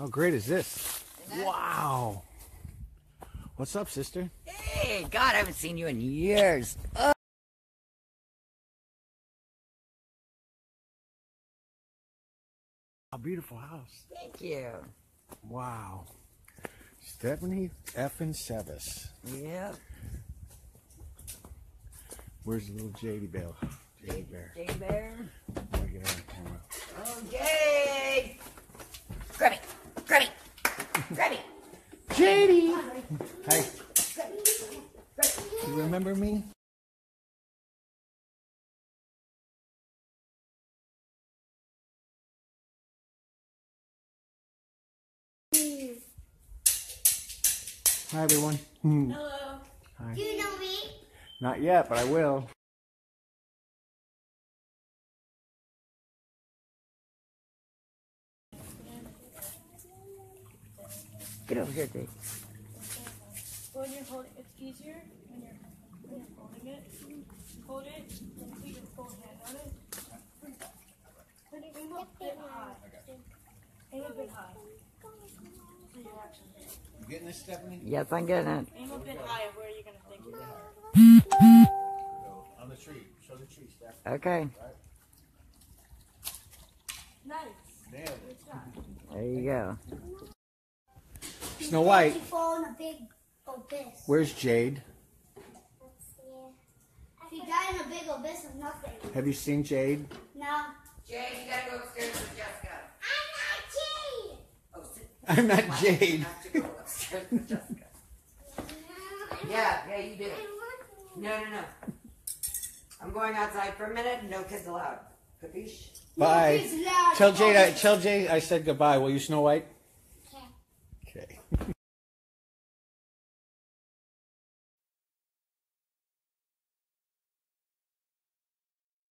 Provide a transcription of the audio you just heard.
How great is this? Wow. What's up, sister? Hey, God, I haven't seen you in years. Uh, oh. A beautiful house. Thank you. Wow. Stephanie effin Sevis. Yep. Where's the little Jady Bear? Jady Bear. Jay Bear. Let me get her on camera. Oh, Jade. Grab it. Grab it. It. Jady! Hi. You remember me? Hi, everyone. Hmm. Hello. Hi. Do you know me? Not yet, but I will. Get over here, Jade. When you're holding, it's easier when you're when you're holding it. Hold it and put your full hand on it. Put it aim a bit high. Aim a bit high. So you're actually You getting this, Stephanie? Yes, I'm getting it. aim a bit high of where you're gonna think you're gonna. On the tree. Show the tree, Steph. Okay. Nice. Nailed it. There you go. Snow White. You fall in a big abyss. Where's Jade? If you die in a big abyss of nothing. Have you seen Jade? No. Jade, you gotta go upstairs with Jessica. I'm Oh, sit. I'm not Jade. You have to go upstairs with Jessica. Yeah, yeah, you do. No, no, no. I'm going outside for a minute. No kids allowed. Capiche? Bye. kids allowed. Tell Jade. I, oh. tell Jade I said goodbye. Will you, Snow White? Okay. Okay.